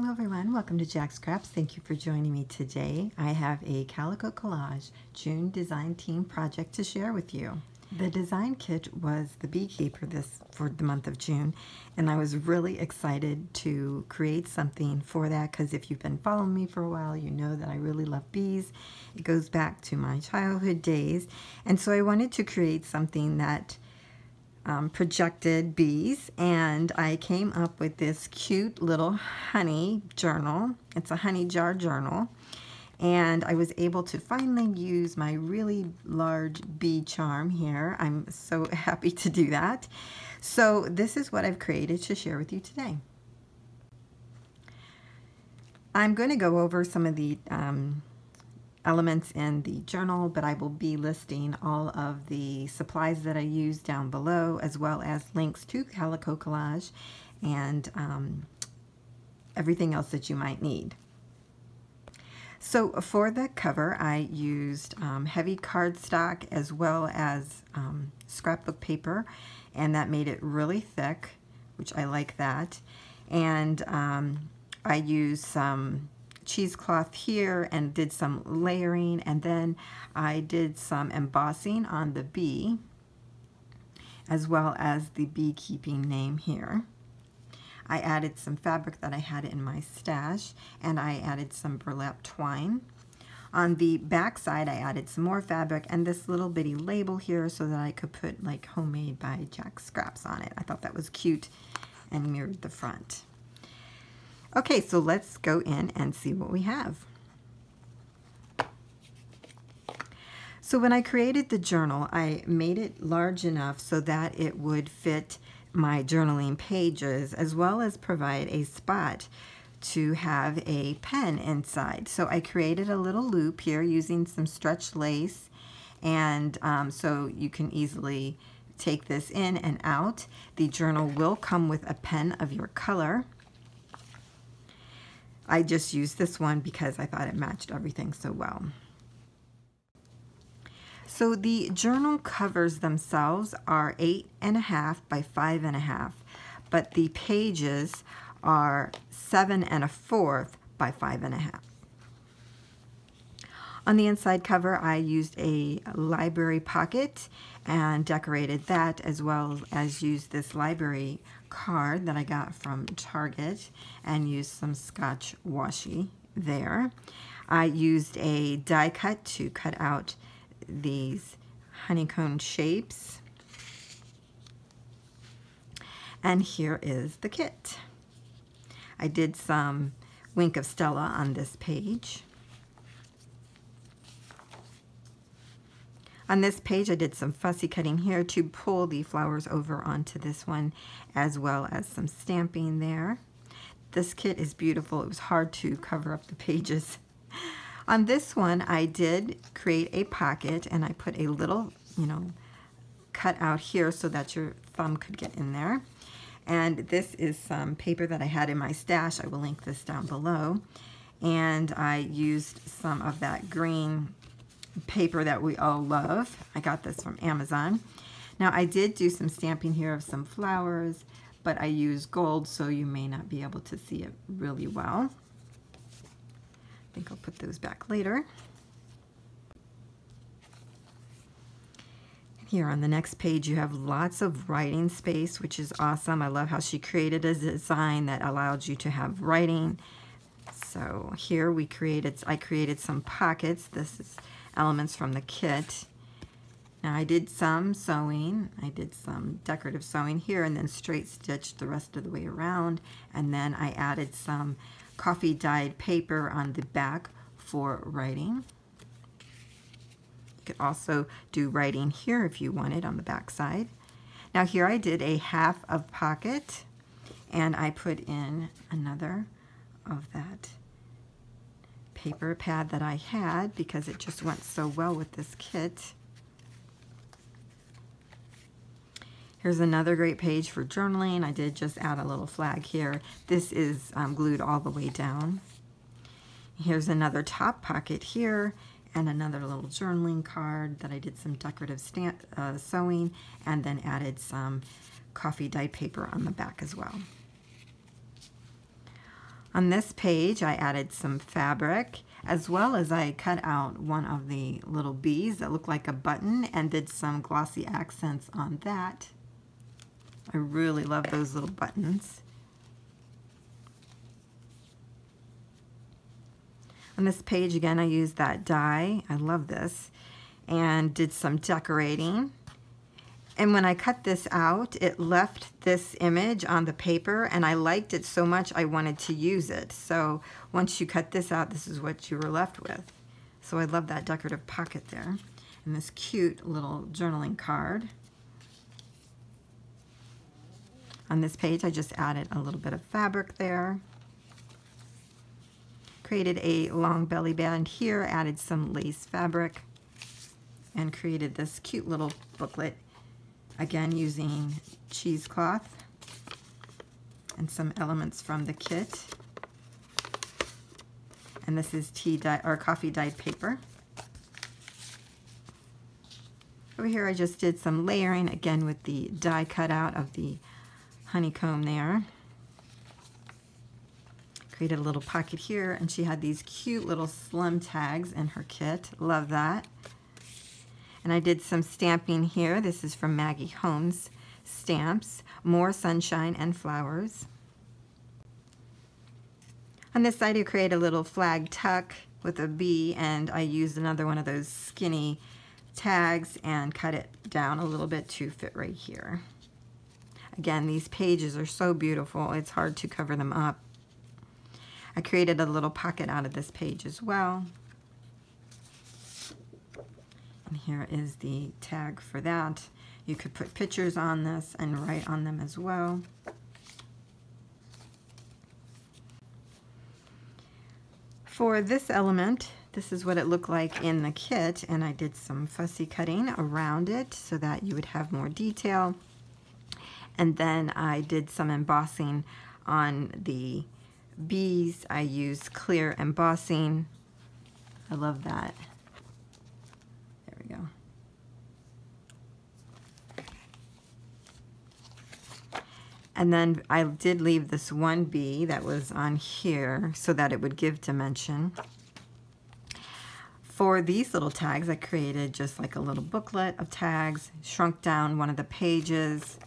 Hello everyone, welcome to Jacqs Scraps. Thank you for joining me today. I have a Calico Collage June design team project to share with you. The design kit was the beekeeper this for the month of June and I was really excited to create something for that because if you've been following me for a while you know that I really love bees. It goes back to my childhood days and so I wanted to create something that um, projected bees and I came up with this cute little honey journal. It's a honey jar journal and I was able to finally use my really large bee charm here. I'm so happy to do that. So this is what I've created to share with you today. I'm going to go over some of the um, elements in the journal, but I will be listing all of the supplies that I use down below, as well as links to Calico Collage and um, everything else that you might need. So for the cover, I used um, heavy cardstock as well as um, scrapbook paper, and that made it really thick, which I like that. And um, I used some cheesecloth here and did some layering and then I did some embossing on the bee as well as the beekeeping name here. I added some fabric that I had in my stash and I added some burlap twine. On the back side I added some more fabric and this little bitty label here so that I could put like homemade by Jacqs Scraps on it. I thought that was cute and mirrored the front. Okay, so let's go in and see what we have. So when I created the journal, I made it large enough so that it would fit my journaling pages as well as provide a spot to have a pen inside. So I created a little loop here using some stretch lace and um, so you can easily take this in and out. The journal will come with a pen of your color. I just used this one because I thought it matched everything so well. So the journal covers themselves are eight and a half by five and a half, but the pages are seven and a fourth by five and a half. On the inside cover, I used a library pocket and decorated that as well as used this library card that I got from Target and used some scotch washi there. I used a die cut to cut out these honeycomb shapes. And here is the kit. I did some Wink of Stella on this page. On this page, I did some fussy cutting here to pull the flowers over onto this one, as well as some stamping there. This kit is beautiful. It was hard to cover up the pages. On this one, I did create a pocket, and I put a little, you know, cut out here so that your thumb could get in there. And this is some paper that I had in my stash. I will link this down below. And I used some of that green paper that we all love. I got this from Amazon. Now I did do some stamping here of some flowers, but I use gold so you may not be able to see it really well. I think I'll put those back later. Here on the next page you have lots of writing space, which is awesome. I love how she created a design that allowed you to have writing. So here we created, I created some pockets. This is elements from the kit. Now I did some sewing, I did some decorative sewing here and then straight stitched the rest of the way around and then I added some coffee dyed paper on the back for writing. You could also do writing here if you wanted on the back side. Now here I did a half of pocket and I put in another of that paper pad that I had because it just went so well with this kit. Here's another great page for journaling. I did just add a little flag here. This is um, glued all the way down. Here's another top pocket here and another little journaling card that I did some decorative uh, sewing and then added some coffee dyed paper on the back as well. On this page, I added some fabric as well as I cut out one of the little bees that looked like a button and did some glossy accents on that. I really love those little buttons. On this page again I used that die, I love this, and did some decorating. And when I cut this out, it left this image on the paper and I liked it so much I wanted to use it. So once you cut this out, this is what you were left with. So I love that decorative pocket there. And this cute little journaling card. On this page, I just added a little bit of fabric there. Created a long belly band here, added some lace fabric, and created this cute little booklet Again, using cheesecloth and some elements from the kit. And this is tea dye or coffee dyed paper. Over here I just did some layering again with the die cut out of the honeycomb there. Created a little pocket here and she had these cute little slim tags in her kit. Love that. And I did some stamping here. This is from Maggie Holmes Stamps, More Sunshine and Flowers. On this side, you create a little flag tuck with a bee, and I used another one of those skinny tags and cut it down a little bit to fit right here. Again, these pages are so beautiful, it's hard to cover them up. I created a little pocket out of this page as well. And here is the tag for that. You could put pictures on this and write on them as well. For this element, this is what it looked like in the kit, and I did some fussy cutting around it so that you would have more detail. And then I did some embossing on the bees. I used clear embossing. I love that. And then I did leave this one bee that was on here so that it would give dimension. For these little tags, I created just like a little booklet of tags, shrunk down one of the pages.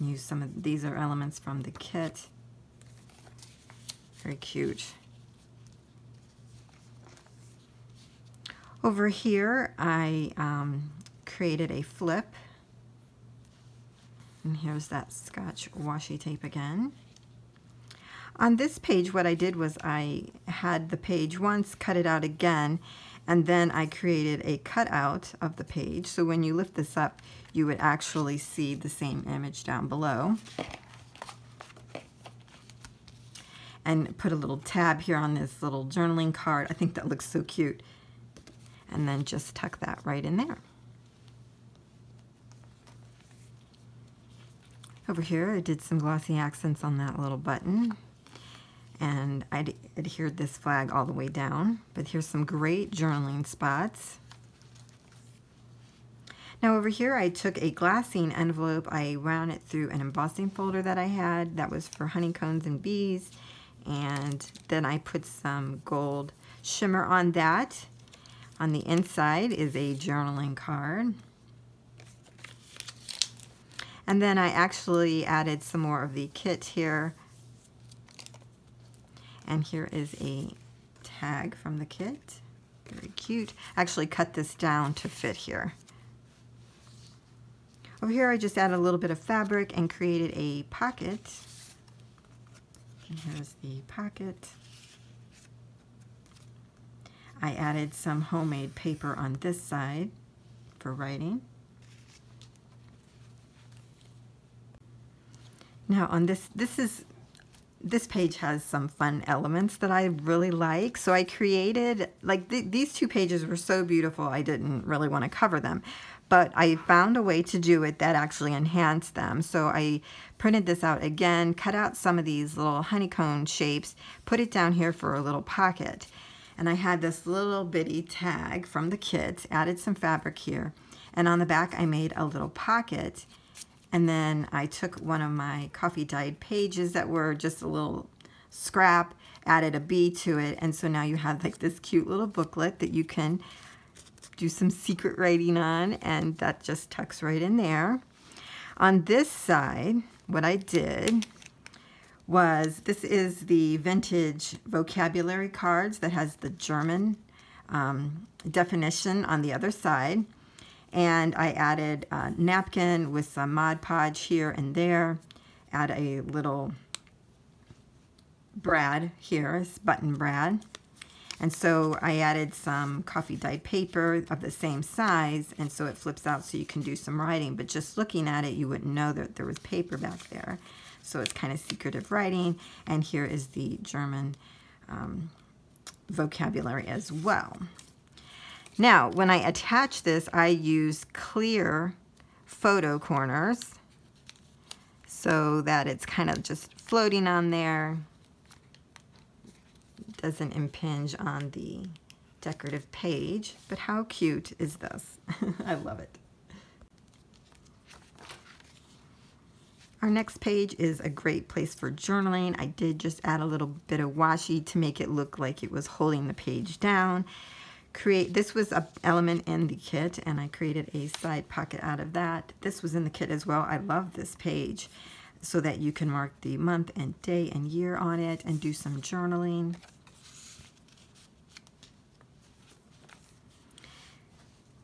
Use some of, these are elements from the kit. Very cute. Over here, I um, created a flip. And here's that scotch washi tape again. On this page, what I did was I had the page once, cut it out again, and then I created a cutout of the page. So when you lift this up, you would actually see the same image down below. And put a little tab here on this little journaling card. I think that looks so cute. And then just tuck that right in there. Over here, I did some glossy accents on that little button. And I adhered this flag all the way down. But here's some great journaling spots. Now over here, I took a glassine envelope. I wound it through an embossing folder that I had. That was for honeycombs and bees. And then I put some gold shimmer on that. On the inside is a journaling card. And then I actually added some more of the kit here. And here is a tag from the kit. Very cute. Actually cut this down to fit here. Over here I just added a little bit of fabric and created a pocket. And here's the pocket. I added some homemade paper on this side for writing. Now on this, this is, this page has some fun elements that I really like. So I created, like th these two pages were so beautiful, I didn't really want to cover them. But I found a way to do it that actually enhanced them. So I printed this out again, cut out some of these little honeycomb shapes, put it down here for a little pocket. And I had this little bitty tag from the kit, added some fabric here. And on the back, I made a little pocket And then I took one of my coffee dyed pages that were just a little scrap, added a bee to it. And so now you have like this cute little booklet that you can do some secret writing on and that just tucks right in there. On this side, what I did was, this is the vintage vocabulary cards that has the German um, definition on the other side. And I added a napkin with some Mod Podge here and there. Add a little brad here, button brad. And so I added some coffee dyed paper of the same size, and so it flips out so you can do some writing. But just looking at it, you wouldn't know that there was paper back there. So it's kind of secretive writing. And here is the German um, vocabulary as well. Now, when I attach this, I use clear photo corners so that it's kind of just floating on there. Doesn't impinge on the decorative page, but how cute is this? I love it. Our next page is a great place for journaling. I did just add a little bit of washi to make it look like it was holding the page down create, this was an element in the kit and I created a side pocket out of that. This was in the kit as well. I love this page so that you can mark the month and day and year on it and do some journaling.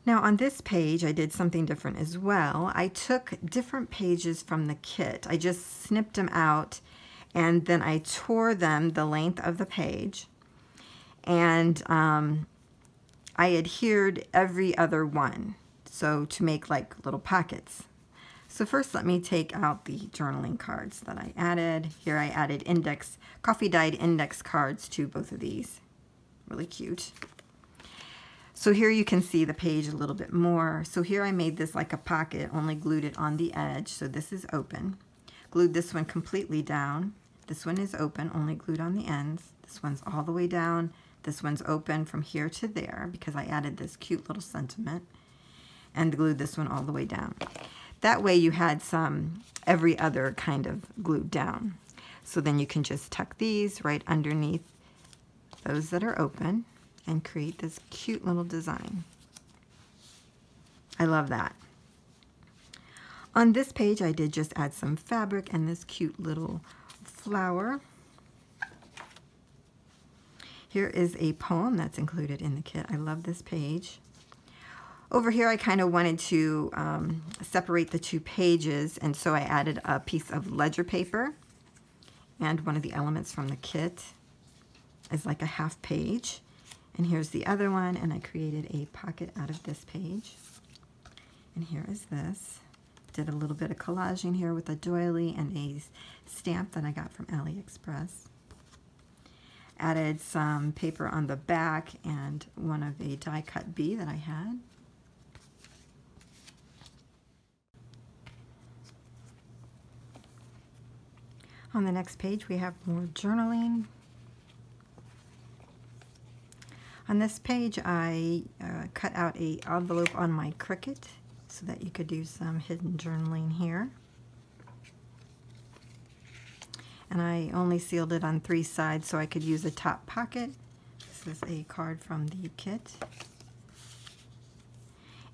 Now on this page, I did something different as well. I took different pages from the kit. I just snipped them out and then I tore them the length of the page. And um, I adhered every other one, so to make like little pockets. So first let me take out the journaling cards that I added. Here I added index, coffee dyed index cards to both of these. Really cute. So here you can see the page a little bit more. So here I made this like a pocket, only glued it on the edge. So this is open. Glued this one completely down. This one is open, only glued on the ends. This one's all the way down. This one's open from here to there because I added this cute little sentiment and glued this one all the way down. That way you had some every other kind of glued down. So then you can just tuck these right underneath those that are open and create this cute little design. I love that. On this page, I did just add some fabric and this cute little flower. Here is a poem that's included in the kit. I love this page. Over here, I kind of wanted to um, separate the two pages, and so I added a piece of ledger paper and one of the elements from the kit is like a half page. And here's the other one, and I created a pocket out of this page. And here is this. Did a little bit of collaging here with a doily and a stamp that I got from AliExpress added some paper on the back and one of a die cut bee that I had. On the next page we have more journaling. On this page I uh, cut out a envelope on my Cricut so that you could do some hidden journaling here. and I only sealed it on three sides so I could use a top pocket. This is a card from the kit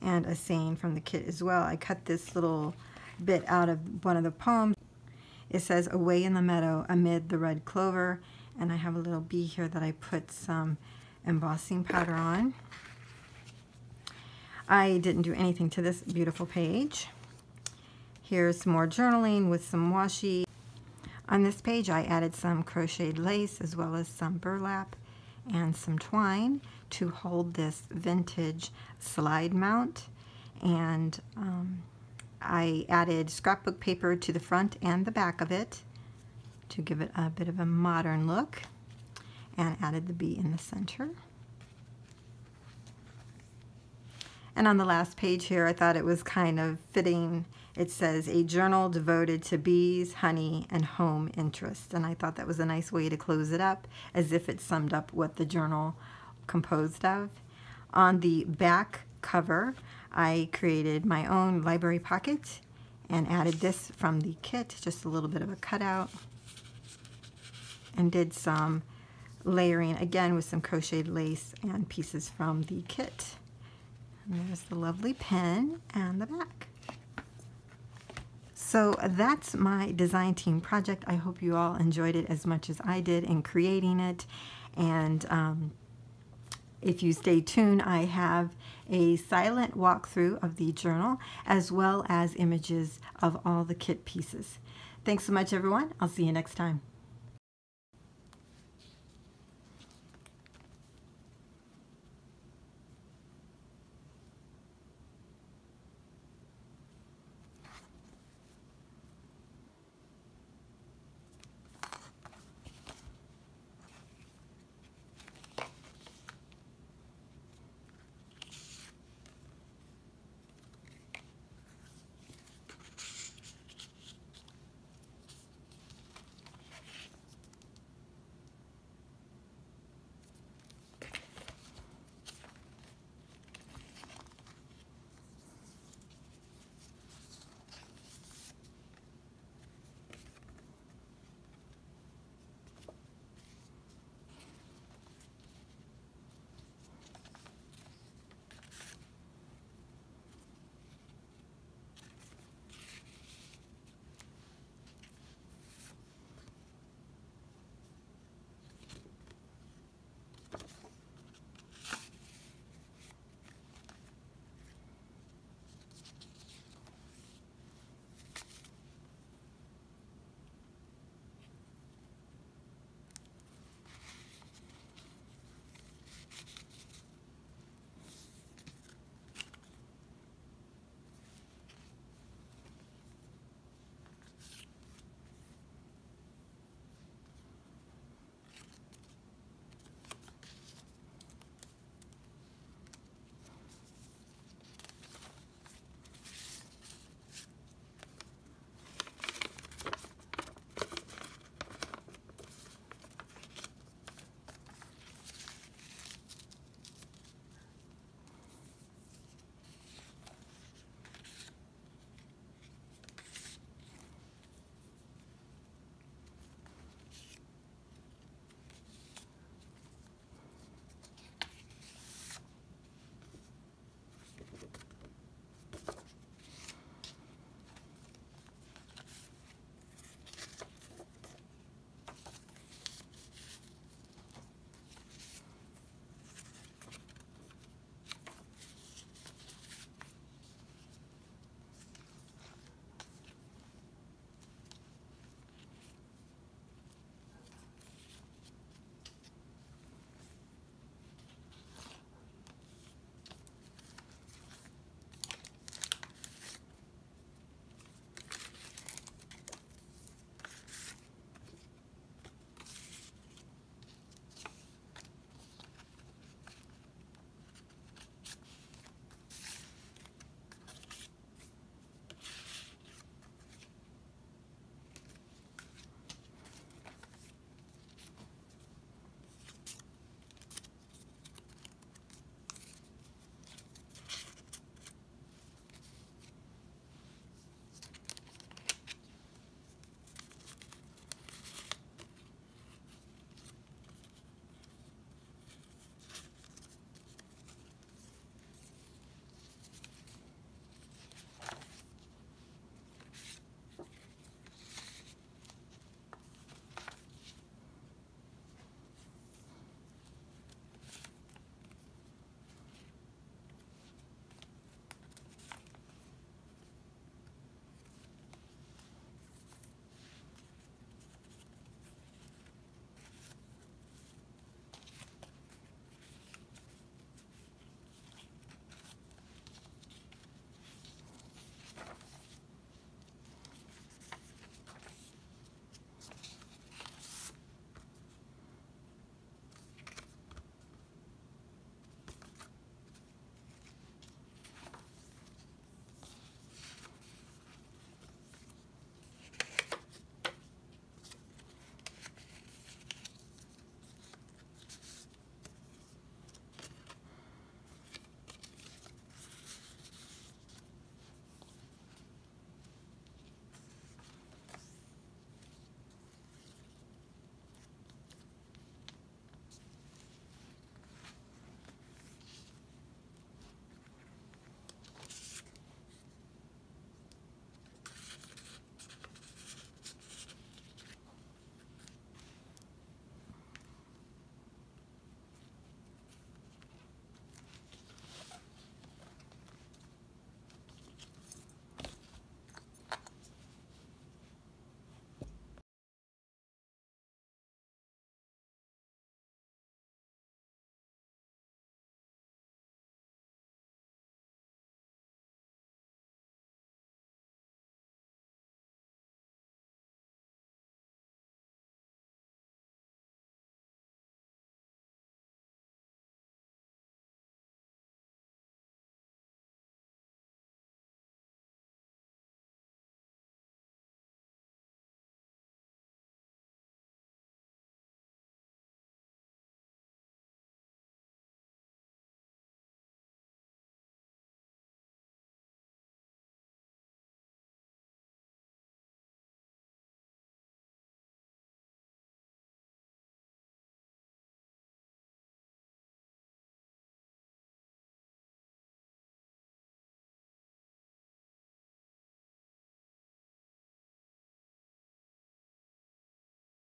and a saying from the kit as well. I cut this little bit out of one of the poems. It says, away in the meadow amid the red clover, and I have a little bee here that I put some embossing powder on. I didn't do anything to this beautiful page. Here's more journaling with some washi on this page I added some crocheted lace as well as some burlap and some twine to hold this vintage slide mount and um, I added scrapbook paper to the front and the back of it to give it a bit of a modern look and added the bee in the center. And on the last page here, I thought it was kind of fitting it says a journal devoted to bees, honey, and home interests. And I thought that was a nice way to close it up as if it summed up what the journal composed of. On the back cover, I created my own library pocket and added this from the kit, just a little bit of a cutout. And did some layering again with some crocheted lace and pieces from the kit. And there's the lovely pen and the back. So that's my design team project. I hope you all enjoyed it as much as I did in creating it. And um, if you stay tuned, I have a silent walkthrough of the journal as well as images of all the kit pieces. Thanks so much, everyone. I'll see you next time.